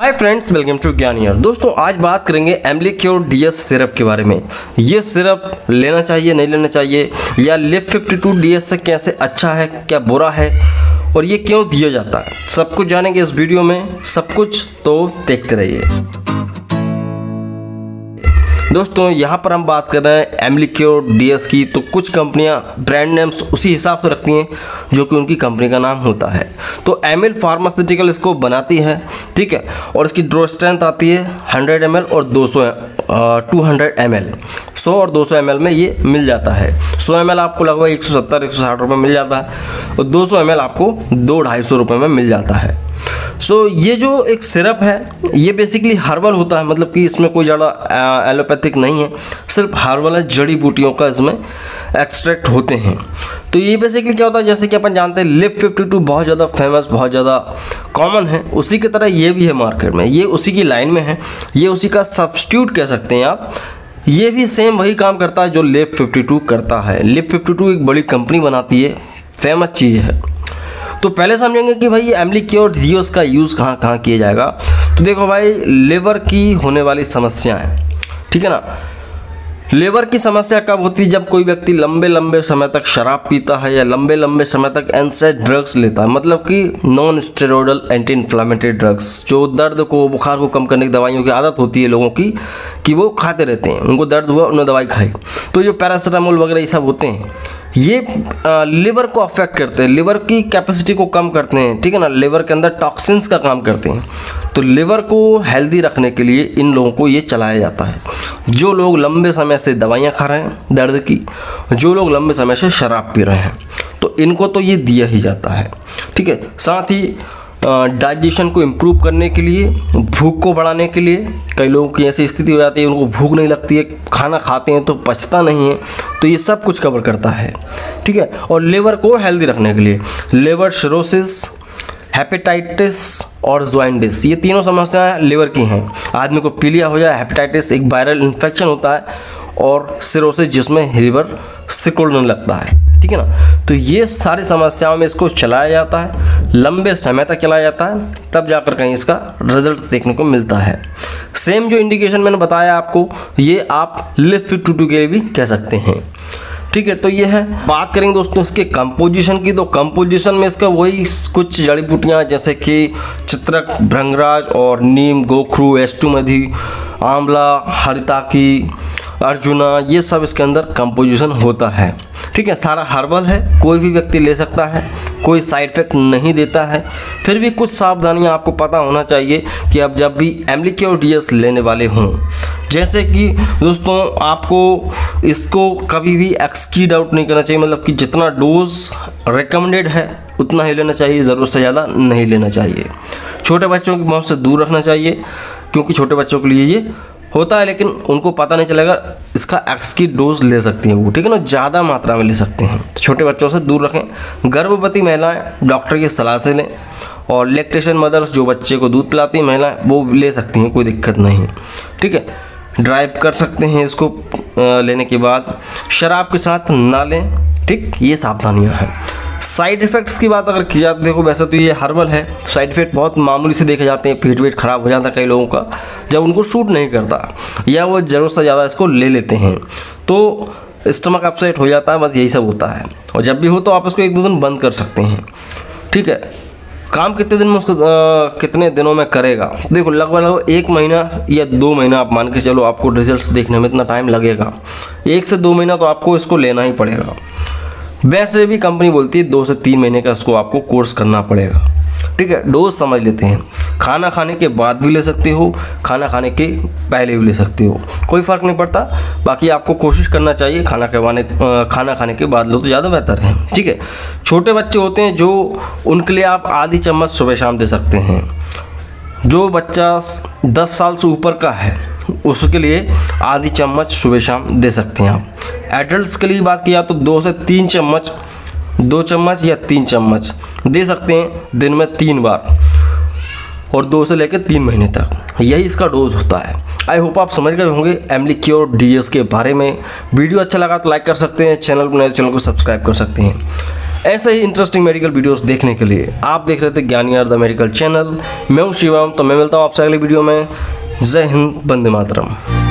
Hi friends welcome to Gyan year दोस्तों, आज बात करेंगे एम्बलिक्योर डीएस सिरप के बारे में। ये सिरप लेना चाहिए, नहीं लेना चाहिए? या लिप 52 डीएस से कैसे अच्छा है, क्या बुरा है? और ये क्यों दिया जाता है? सब कुछ जानेंगे इस वीडियो में। सब कुछ तो देखते रहिए। दोस्तों, यहाँ पर हम बात कर रहे हैं एमलिक्योर डीएस की। तो कुछ कंपनियाँ ब्रांड नेम्स उसी हिसाब से रखती हैं, जो कि उनकी कंपनी का नाम होता है। तो एम एल फार्मास्यूटिकल इसको बनाती है, ठीक है? और इसकी ड्रो स्ट्रेंथ आती है 100 एम और 200 टू हंड्रेड एम एल सौ और 200 एम एल में ये मिल जाता है। 100 एम एल आपको लगभग एक सौ सत्तर, एक सौ साठ रुपये मिल जाता है। और 200 एम एल आपको दो ढाई सौ रुपये में मिल जाता है। सो so, ये जो एक सिरप है ये बेसिकली हर्बल होता है मतलब कि इसमें कोई ज़्यादा एलोपैथिक नहीं है। सिर्फ़ हर्बल जड़ी बूटियों का इसमें एक्सट्रैक्ट होते हैं। तो ये बेसिकली क्या होता है जैसे कि अपन जानते हैं लिप फिफ्टी टू बहुत ज़्यादा फ़ेमस बहुत ज़्यादा कॉमन है। उसी की तरह ये भी है मार्केट में। ये उसी की लाइन में है। ये उसी का सब्सटीट्यूट कह सकते हैं आप। ये भी सेम वही काम करता है जो लिप फिफ्टी टू करता है। लिप फिफ्टी टू एक बड़ी कंपनी बनाती है। फ़ेमस चीज़ है। तो पहले समझेंगे कि भाई एमली क्योर डिज़ीज़ का यूज़ कहाँ कहाँ किया जाएगा। तो देखो भाई लिवर की होने वाली समस्याएँ, ठीक है ना? लेवर की समस्या कब होती है? जब कोई व्यक्ति लंबे लंबे समय तक शराब पीता है या लंबे लंबे समय तक एनसाइड ड्रग्स लेता है। मतलब कि non steroidal anti inflammatory drugs जो दर्द को, बुखार को कम करने की दवाइयों की आदत होती है लोगों की, कि वो खाते रहते हैं। उनको दर्द हुआ, उन्होंने दवाई खाई। तो जो पैरासीटामोल वगैरह ये सब होते हैं। ये लिवर को अफेक्ट करते हैं। लिवर की कैपेसिटी को कम करते हैं, ठीक है ना? लिवर के अंदर टॉक्सिन्स का काम करते हैं। तो लिवर को हेल्दी रखने के लिए इन लोगों को ये चलाया जाता है। जो लोग लंबे समय से दवाइयाँ खा रहे हैं, दर्द की, जो लोग लंबे समय से शराब पी रहे हैं तो इनको तो ये दिया ही जाता है, ठीक है? साथ ही डाइजेशन को इम्प्रूव करने के लिए, भूख को बढ़ाने के लिए, कई लोगों की ऐसी स्थिति हो जाती है, उनको भूख नहीं लगती है, खाना खाते हैं तो पचता नहीं है तो ये सब कुछ कवर करता है, ठीक है? और लेवर को हेल्दी रखने के लिए लेवर शरोसिस हेपेटाइटिस और ज्वाइंटिस ये तीनों समस्याएँ लिवर की हैं। आदमी को पीलिया हो जाए हेपेटाइटिस एक वायरल इन्फेक्शन होता है और सिरोसिस जिसमें लिवर सिकुड़ने लगता है, ठीक है ना? तो ये सारी समस्याओं में इसको चलाया जाता है, लंबे समय तक चलाया जाता है, तब जाकर कहीं इसका रिज़ल्ट देखने को मिलता है। सेम जो इंडिकेशन मैंने बताया आपको, ये आप लिप फिट टू के लिए भी कह सकते हैं, ठीक है? तो ये है, बात करेंगे दोस्तों इसके कंपोजिशन की तो कंपोजिशन में इसका वही कुछ जड़ी बूटियाँ जैसे कि चित्रक भ्रंगराज और नीम, गोखरू एस्टुमधि आंवला, हरिताकी अर्जुना, ये सब इसके अंदर कंपोजिशन होता है। ठीक है, सारा हर्बल है, कोई भी व्यक्ति ले सकता है, कोई साइड इफ़ेक्ट नहीं देता है। फिर भी कुछ सावधानियाँ आपको पता होना चाहिए कि आप जब भी एम्लिक्योर डी लेने वाले हों, जैसे कि दोस्तों, आपको इसको कभी भी एक्सकीड आउट नहीं करना चाहिए मतलब कि जितना डोज रिकमेंडेड है, उतना ही लेना चाहिए, ज़रूरत से ज़्यादा नहीं लेना चाहिए। छोटे बच्चों की मौत से दूर रखना चाहिए, क्योंकि छोटे बच्चों के लिए ये होता है, लेकिन उनको पता नहीं चलेगा, इसका एक्स की डोज ले सकती हैं वो, ठीक है ना? ज़्यादा मात्रा में ले सकते हैं। तो छोटे बच्चों से दूर रखें। गर्भवती महिलाएँ डॉक्टर की सलाह से लें और इलेक्ट्रिशियन मदर्स जो बच्चे को दूध पिलाती हैं, महिलाएँ, वो ले सकती हैं, कोई दिक्कत नहीं। ठीक है? ड्राइव कर सकते हैं इसको लेने के बाद। शराब के साथ ना लें, ठीक? ये सावधानियाँ हैं। साइड इफ़ेक्ट्स की बात अगर की जाए तो देखो वैसे तो ये हर्बल है तो साइड इफ़ेक्ट बहुत मामूली से देखे जाते हैं, पेट वेट खराब हो जाता है कई लोगों का, जब उनको सूट नहीं करता, या वो ज़रूरत से ज़्यादा इसको ले लेते हैं तो स्टमक अपसेट हो जाता है, बस यही सब होता है, और जब भी हो तो आप इसको एक दो दिन बंद कर सकते हैं, ठीक है? काम कितने दिन में उसको कितने दिनों में करेगा? देखो, लगभग लगभग एक महीना या दो महीना आप मान के चलो, आपको रिजल्ट्स देखने में इतना टाइम लगेगा, एक से दो महीना तो आपको इसको लेना ही पड़ेगा। वैसे भी कंपनी बोलती है दो से तीन महीने का इसको आपको कोर्स करना पड़ेगा। ठीक है? डोज समझ लेते हैं। खाना खाने के बाद भी ले सकते हो, खाना खाने के पहले भी ले सकते हो। कोई फ़र्क नहीं पड़ता। बाकी आपको कोशिश करना चाहिए खाना करवाने खाना खाने के बाद लो तो ज़्यादा बेहतर है। ठीक है? छोटे बच्चे होते हैं जो उनके लिए आप आधी चम्मच सुबह शाम दे सकते हैं। जो बच्चा दस साल से ऊपर का है, उसके लिए आधी चम्मच सुबह शाम दे सकते हैं आप। एडल्ट के लिए बात किया तो दो से तीन चम्मच, दो चम्मच या तीन चम्मच दे सकते हैं दिन में तीन बार और दो से लेकर तीन महीने तक। यही इसका डोज होता है। आई होप आप समझ गए होंगे एमली क्योर डीएस के बारे में। वीडियो अच्छा लगा तो लाइक कर सकते हैं चैनल चैनल को सब्सक्राइब कर सकते हैं। ऐसे ही इंटरेस्टिंग मेडिकल वीडियोस देखने के लिए। आप देख रहे थे ज्ञानी द मेडिकल चैनल मैं हूँ शिवम तो मैं मिलता हूँ आपसे अगले वीडियो में। जय हिंद बंदे मातरम।